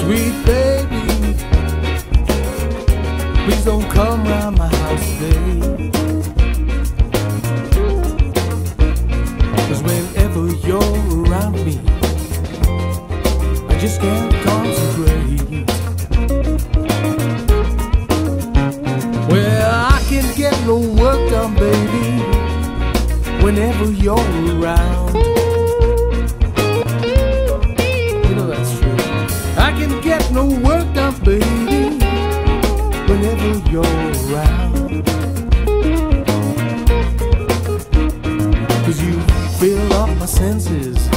Sweet baby, please don't come round my house whenever you're around me, I just can't concentrate. Whenever you're around. You know that's true. I can get no work done, baby, whenever you're around. Cause you fill up my senses,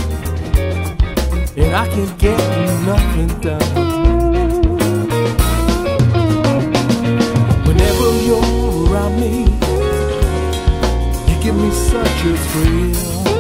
and I can get nothing done. Me such a thrill.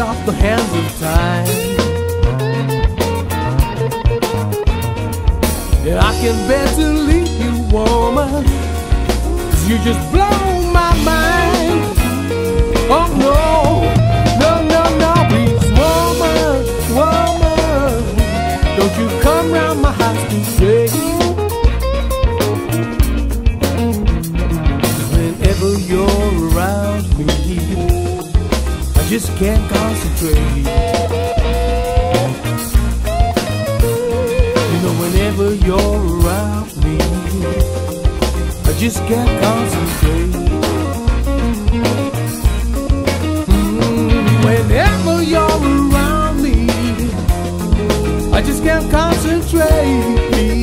Stop the hands of time. And I can bear to leave you, woman, 'cause you just blow just can't concentrate. You know, whenever you're around me, I just can't concentrate. Mm, Whenever you're around me, I just can't concentrate.